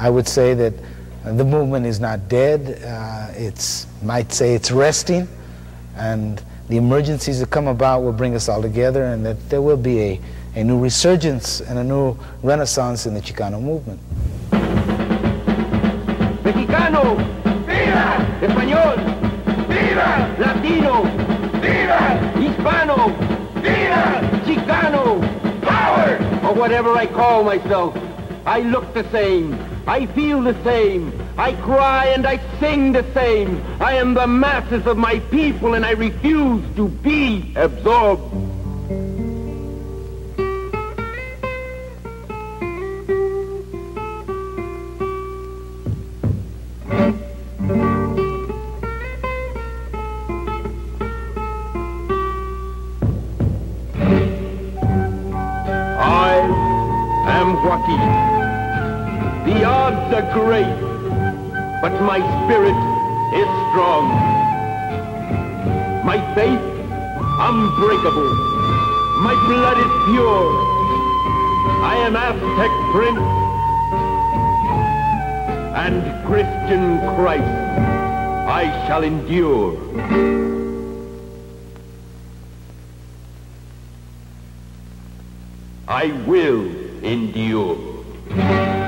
I would say that the movement is not dead. Uh, it's might say it's resting, and the emergencies that come about will bring us all together, and that there will be a, a new resurgence and a new renaissance in the Chicano movement. Mexicano, ¡Viva! español, ¡Viva! latino, ¡Viva! hispano, ¡Viva! chicano, Power! or whatever I call myself. I look the same. I feel the same. I cry and I sing the same. I am the masses of my people and I refuse to be absorbed. I am Joaquin. The great, but my spirit is strong. My faith unbreakable. My blood is pure. I am Aztec prince and Christian Christ. I shall endure. I will endure.